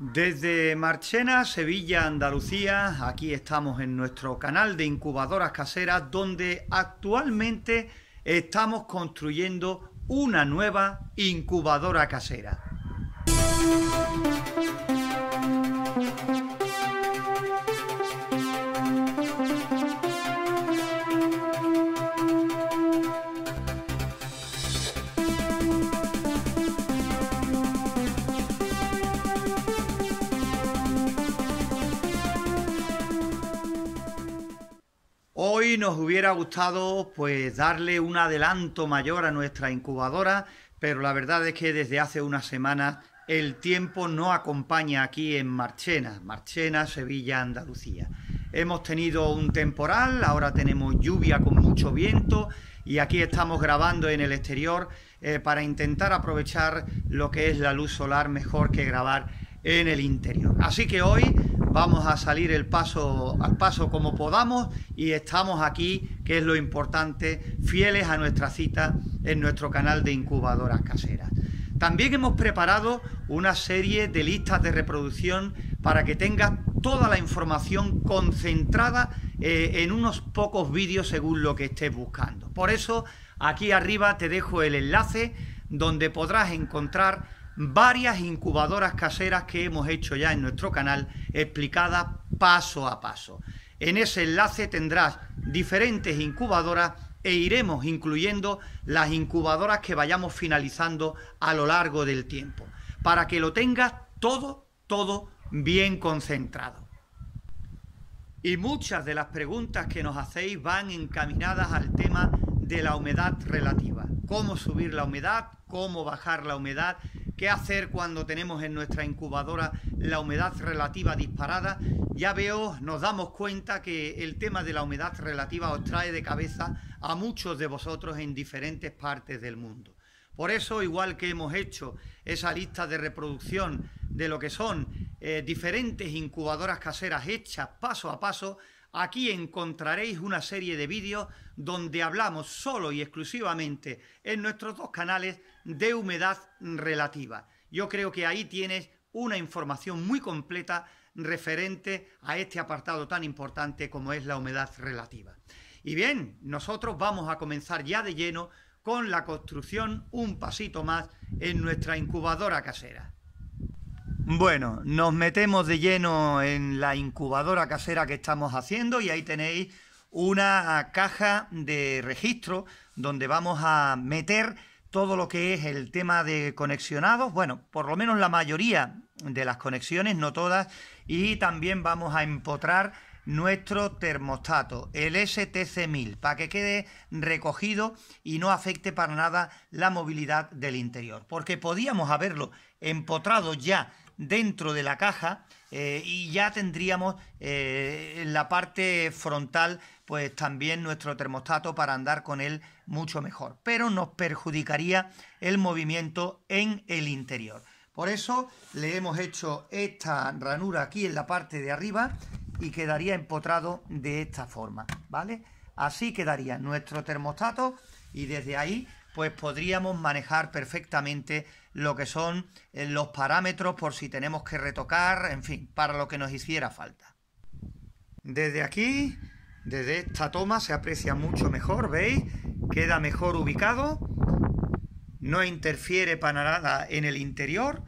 Desde Marchena, Sevilla, Andalucía, aquí estamos en nuestro canal de incubadoras caseras donde actualmente estamos construyendo una nueva incubadora casera. Hoy nos hubiera gustado pues darle un adelanto mayor a nuestra incubadora, pero la verdad es que desde hace unas semanas el tiempo no acompaña aquí en Marchena, Marchena, Sevilla, Andalucía. Hemos tenido un temporal, ahora tenemos lluvia con mucho viento y aquí estamos grabando en el exterior eh, para intentar aprovechar lo que es la luz solar mejor que grabar en el interior. Así que hoy vamos a salir el paso al paso como podamos y estamos aquí, que es lo importante, fieles a nuestra cita en nuestro canal de incubadoras caseras. También hemos preparado una serie de listas de reproducción para que tengas toda la información concentrada eh, en unos pocos vídeos según lo que estés buscando. Por eso aquí arriba te dejo el enlace donde podrás encontrar varias incubadoras caseras que hemos hecho ya en nuestro canal explicadas paso a paso. En ese enlace tendrás diferentes incubadoras e iremos incluyendo las incubadoras que vayamos finalizando a lo largo del tiempo, para que lo tengas todo, todo bien concentrado. Y muchas de las preguntas que nos hacéis van encaminadas al tema de la humedad relativa. Cómo subir la humedad, cómo bajar la humedad qué hacer cuando tenemos en nuestra incubadora la humedad relativa disparada. Ya veo, nos damos cuenta que el tema de la humedad relativa os trae de cabeza a muchos de vosotros en diferentes partes del mundo. Por eso, igual que hemos hecho esa lista de reproducción de lo que son eh, diferentes incubadoras caseras hechas paso a paso, Aquí encontraréis una serie de vídeos donde hablamos solo y exclusivamente en nuestros dos canales de humedad relativa. Yo creo que ahí tienes una información muy completa referente a este apartado tan importante como es la humedad relativa. Y bien, nosotros vamos a comenzar ya de lleno con la construcción un pasito más en nuestra incubadora casera. Bueno, nos metemos de lleno en la incubadora casera que estamos haciendo y ahí tenéis una caja de registro donde vamos a meter todo lo que es el tema de conexionados, bueno, por lo menos la mayoría de las conexiones, no todas, y también vamos a empotrar nuestro termostato, el STC1000, para que quede recogido y no afecte para nada la movilidad del interior, porque podíamos haberlo empotrado ya dentro de la caja eh, y ya tendríamos eh, en la parte frontal pues también nuestro termostato para andar con él mucho mejor, pero nos perjudicaría el movimiento en el interior. Por eso le hemos hecho esta ranura aquí en la parte de arriba y quedaría empotrado de esta forma, ¿vale? Así quedaría nuestro termostato y desde ahí pues podríamos manejar perfectamente lo que son eh, los parámetros por si tenemos que retocar, en fin, para lo que nos hiciera falta. Desde aquí, desde esta toma se aprecia mucho mejor, ¿veis? Queda mejor ubicado, no interfiere para nada en el interior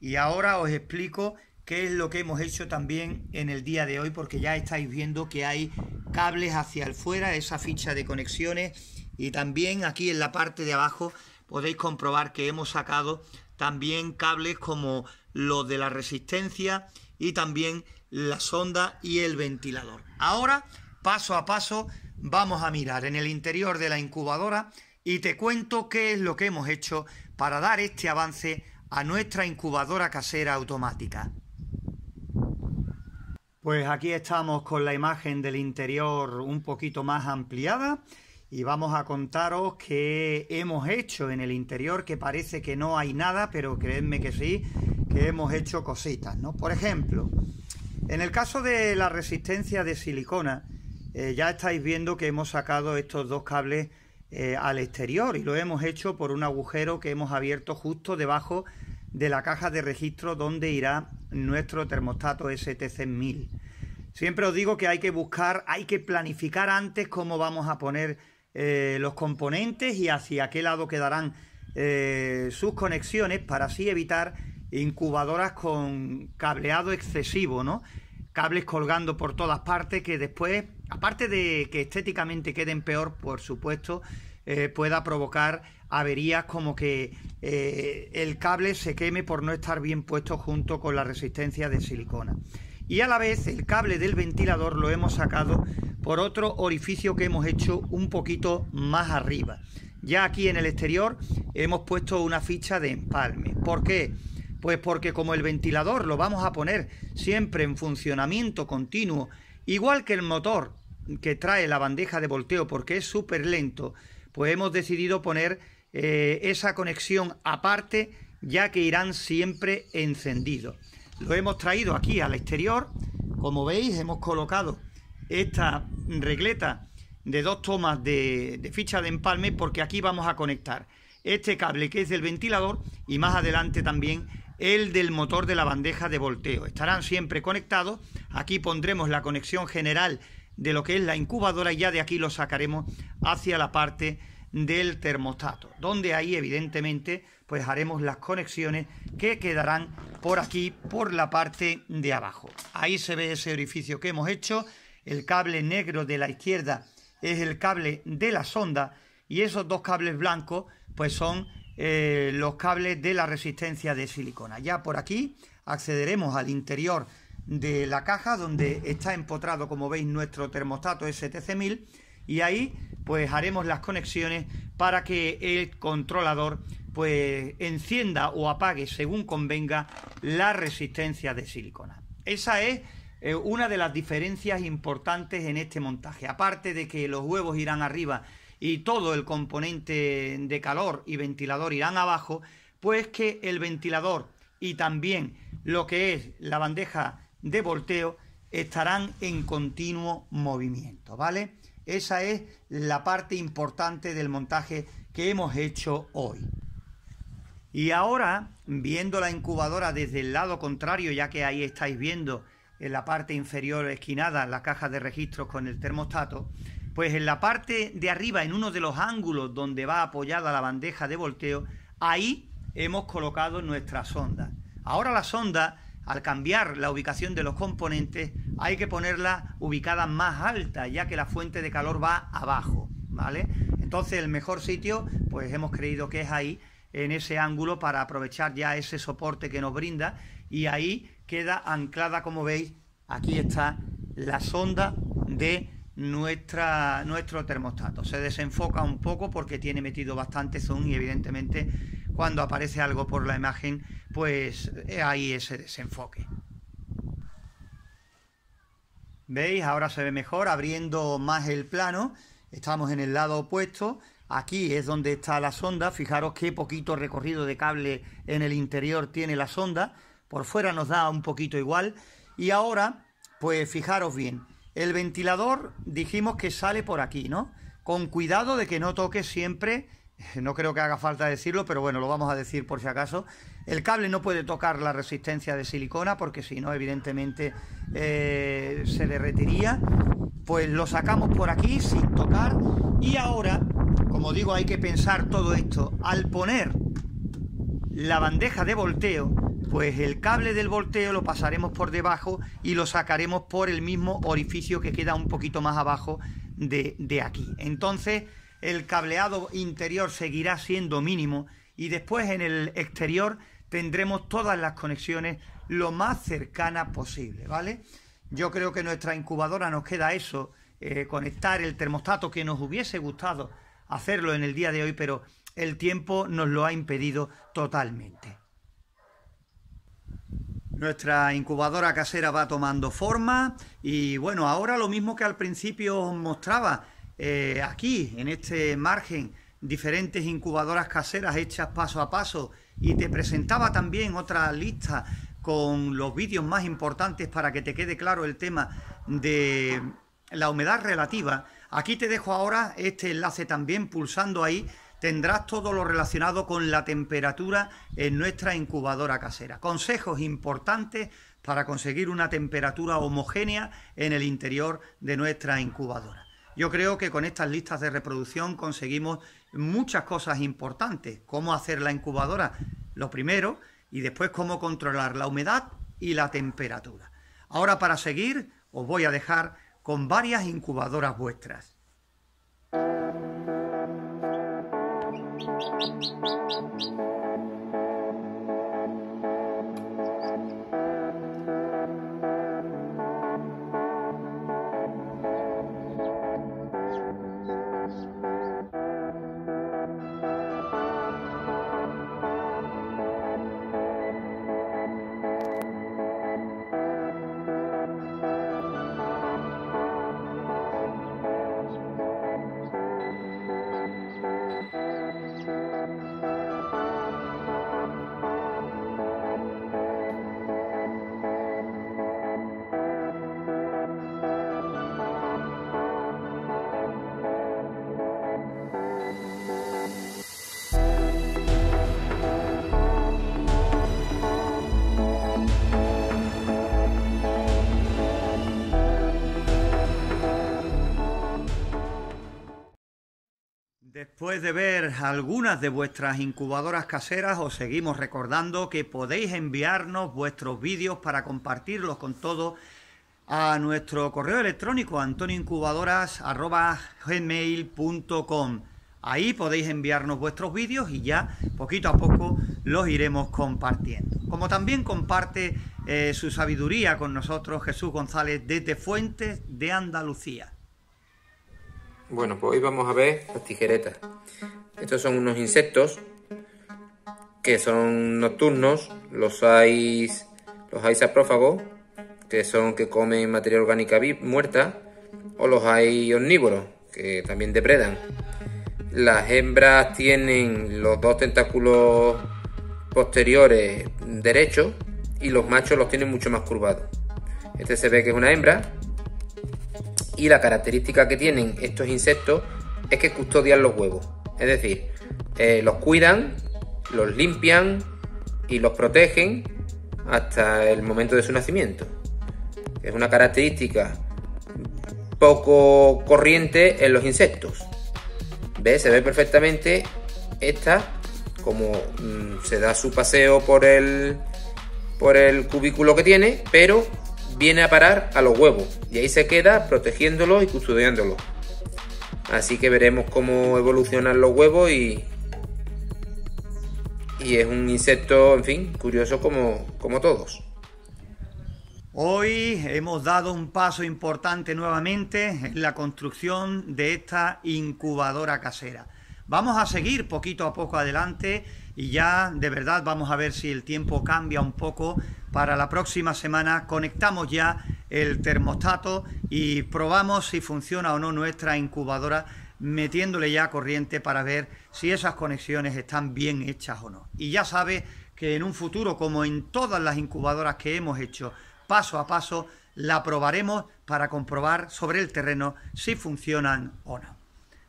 y ahora os explico qué es lo que hemos hecho también en el día de hoy porque ya estáis viendo que hay cables hacia el fuera, esa ficha de conexiones y también aquí en la parte de abajo podéis comprobar que hemos sacado también cables como los de la resistencia y también la sonda y el ventilador. Ahora, paso a paso, vamos a mirar en el interior de la incubadora y te cuento qué es lo que hemos hecho para dar este avance a nuestra incubadora casera automática. Pues aquí estamos con la imagen del interior un poquito más ampliada y vamos a contaros qué hemos hecho en el interior, que parece que no hay nada, pero creedme que sí, que hemos hecho cositas, ¿no? Por ejemplo, en el caso de la resistencia de silicona, eh, ya estáis viendo que hemos sacado estos dos cables eh, al exterior y lo hemos hecho por un agujero que hemos abierto justo debajo de la caja de registro donde irá nuestro termostato STC 1000. Siempre os digo que hay que buscar, hay que planificar antes cómo vamos a poner eh, los componentes y hacia qué lado quedarán eh, sus conexiones para así evitar incubadoras con cableado excesivo, ¿no? Cables colgando por todas partes que después, aparte de que estéticamente queden peor, por supuesto, eh, pueda provocar averías como que el cable se queme por no estar bien puesto junto con la resistencia de silicona y a la vez el cable del ventilador lo hemos sacado por otro orificio que hemos hecho un poquito más arriba. Ya aquí en el exterior hemos puesto una ficha de empalme. ¿Por qué? Pues porque como el ventilador lo vamos a poner siempre en funcionamiento continuo, igual que el motor que trae la bandeja de volteo porque es súper lento, pues hemos decidido poner eh, esa conexión aparte ya que irán siempre encendidos. Lo hemos traído aquí al exterior. Como veis, hemos colocado esta regleta de dos tomas de, ficha de empalme porque aquí vamos a conectar este cable que es del ventilador y más adelante también el del motor de la bandeja de volteo. Estarán siempre conectados. Aquí pondremos la conexión general de lo que es la incubadora y ya de aquí lo sacaremos hacia la parte del termostato, donde ahí evidentemente pues haremos las conexiones que quedarán por aquí, por la parte de abajo. Ahí se ve ese orificio que hemos hecho, el cable negro de la izquierda es el cable de la sonda y esos dos cables blancos pues son eh, los cables de la resistencia de silicona. Ya por aquí accederemos al interior de la caja donde está empotrado como veis nuestro termostato STC1000 y ahí pues haremos las conexiones para que el controlador pues encienda o apague según convenga la resistencia de silicona. Esa es eh, una de las diferencias importantes en este montaje. Aparte de que los huevos irán arriba y todo el componente de calor y ventilador irán abajo, pues que el ventilador y también lo que es la bandeja de volteo estarán en continuo movimiento, ¿vale? Esa es la parte importante del montaje que hemos hecho hoy. Y ahora, viendo la incubadora desde el lado contrario, ya que ahí estáis viendo en la parte inferior esquinada la caja de registros con el termostato, pues en la parte de arriba, en uno de los ángulos donde va apoyada la bandeja de volteo, ahí hemos colocado nuestra sonda. Ahora la sonda al cambiar la ubicación de los componentes hay que ponerla ubicada más alta, ya que la fuente de calor va abajo, ¿vale? Entonces el mejor sitio, pues hemos creído que es ahí, en ese ángulo, para aprovechar ya ese soporte que nos brinda, y ahí queda anclada, como veis, aquí está la sonda de nuestra, nuestro termostato. Se desenfoca un poco porque tiene metido bastante zoom y evidentemente cuando aparece algo por la imagen, pues eh, ahí ese desenfoque. ¿Veis? Ahora se ve mejor, abriendo más el plano. Estamos en el lado opuesto. Aquí es donde está la sonda. Fijaros qué poquito recorrido de cable en el interior tiene la sonda. Por fuera nos da un poquito igual. Y ahora, pues fijaros bien. El ventilador dijimos que sale por aquí, ¿no? Con cuidado de que no toque siempre no creo que haga falta decirlo, pero bueno, lo vamos a decir por si acaso. El cable no puede tocar la resistencia de silicona porque si no, evidentemente eh, se derretiría. Pues lo sacamos por aquí sin tocar y ahora, como digo, hay que pensar todo esto. Al poner la bandeja de volteo, pues el cable del volteo lo pasaremos por debajo y lo sacaremos por el mismo orificio que queda un poquito más abajo de, de aquí. Entonces, el cableado interior seguirá siendo mínimo y después en el exterior tendremos todas las conexiones lo más cercanas posible, ¿vale? Yo creo que nuestra incubadora nos queda eso, eh, conectar el termostato que nos hubiese gustado hacerlo en el día de hoy, pero el tiempo nos lo ha impedido totalmente. Nuestra incubadora casera va tomando forma y bueno, ahora lo mismo que al principio os mostraba, eh, aquí, en este margen, diferentes incubadoras caseras hechas paso a paso y te presentaba también otra lista con los vídeos más importantes para que te quede claro el tema de la humedad relativa. Aquí te dejo ahora este enlace también pulsando ahí tendrás todo lo relacionado con la temperatura en nuestra incubadora casera. Consejos importantes para conseguir una temperatura homogénea en el interior de nuestra incubadora. Yo creo que con estas listas de reproducción conseguimos muchas cosas importantes. Cómo hacer la incubadora, lo primero, y después cómo controlar la humedad y la temperatura. Ahora para seguir os voy a dejar con varias incubadoras vuestras. Después de ver algunas de vuestras incubadoras caseras, os seguimos recordando que podéis enviarnos vuestros vídeos para compartirlos con todos a nuestro correo electrónico antonioincubadoras.gmail.com Ahí podéis enviarnos vuestros vídeos y ya poquito a poco los iremos compartiendo. Como también comparte eh, su sabiduría con nosotros Jesús González desde Fuentes de Andalucía. Bueno, pues hoy vamos a ver las tijeretas. Estos son unos insectos que son nocturnos, los hay, los hay saprófagos, que son que comen materia orgánica muerta, o los hay omnívoros, que también depredan. Las hembras tienen los dos tentáculos posteriores derechos y los machos los tienen mucho más curvados. Este se ve que es una hembra y la característica que tienen estos insectos es que custodian los huevos. Es decir, eh, los cuidan, los limpian y los protegen hasta el momento de su nacimiento. Es una característica poco corriente en los insectos. ¿Ves? Se ve perfectamente esta como mm, se da su paseo por el por el cubículo que tiene, pero viene a parar a los huevos y ahí se queda protegiéndolos y custodiándolos. Así que veremos cómo evolucionan los huevos y, y es un insecto, en fin, curioso como, como todos. Hoy hemos dado un paso importante nuevamente en la construcción de esta incubadora casera. Vamos a seguir poquito a poco adelante y ya de verdad vamos a ver si el tiempo cambia un poco para la próxima semana conectamos ya el termostato y probamos si funciona o no nuestra incubadora metiéndole ya corriente para ver si esas conexiones están bien hechas o no. Y ya sabe que en un futuro, como en todas las incubadoras que hemos hecho paso a paso, la probaremos para comprobar sobre el terreno si funcionan o no.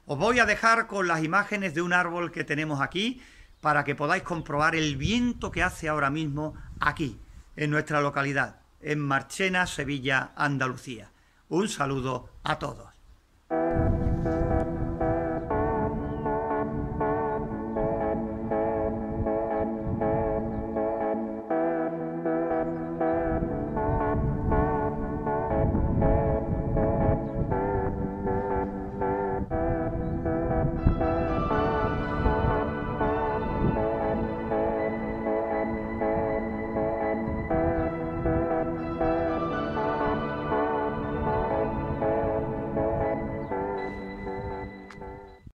Os voy a dejar con las imágenes de un árbol que tenemos aquí para que podáis comprobar el viento que hace ahora mismo aquí, en nuestra localidad, en Marchena, Sevilla, Andalucía. Un saludo a todos.